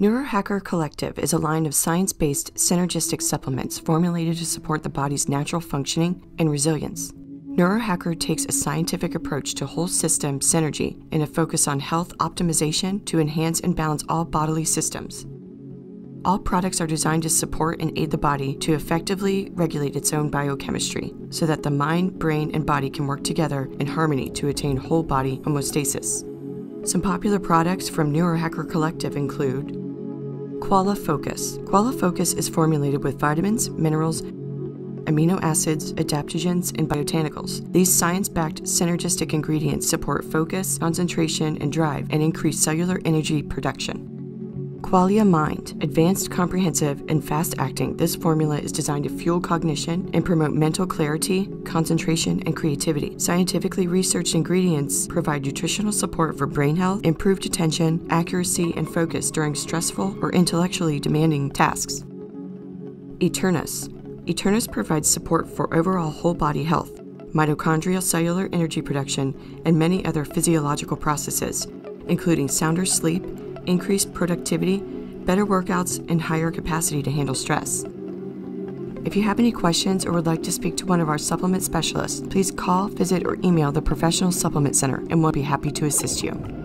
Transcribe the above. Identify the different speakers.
Speaker 1: Neurohacker Collective is a line of science based synergistic supplements formulated to support the body's natural functioning and resilience. Neurohacker takes a scientific approach to whole system synergy and a focus on health optimization to enhance and balance all bodily systems. All products are designed to support and aid the body to effectively regulate its own biochemistry so that the mind, brain, and body can work together in harmony to attain whole body homeostasis. Some popular products from Neurohacker Collective include Qualia Focus. Qualia Focus is formulated with vitamins, minerals, amino acids, adaptogens, and botanicals. These science backed synergistic ingredients support focus, concentration, and drive and increase cellular energy production. Qualia Mind, advanced, comprehensive, and fast acting, this formula is designed to fuel cognition and promote mental clarity, concentration, and creativity. Scientifically researched ingredients provide nutritional support for brain health, improved attention, accuracy, and focus during stressful or intellectually demanding tasks. Eternus. Eternus provides support for overall whole body health, mitochondrial cellular energy production, and many other physiological processes, including sounder sleep increased productivity, better workouts, and higher capacity to handle stress. If you have any questions or would like to speak to one of our supplement specialists, please call, visit, or email the Professional Supplement Center and we'll be happy to assist you.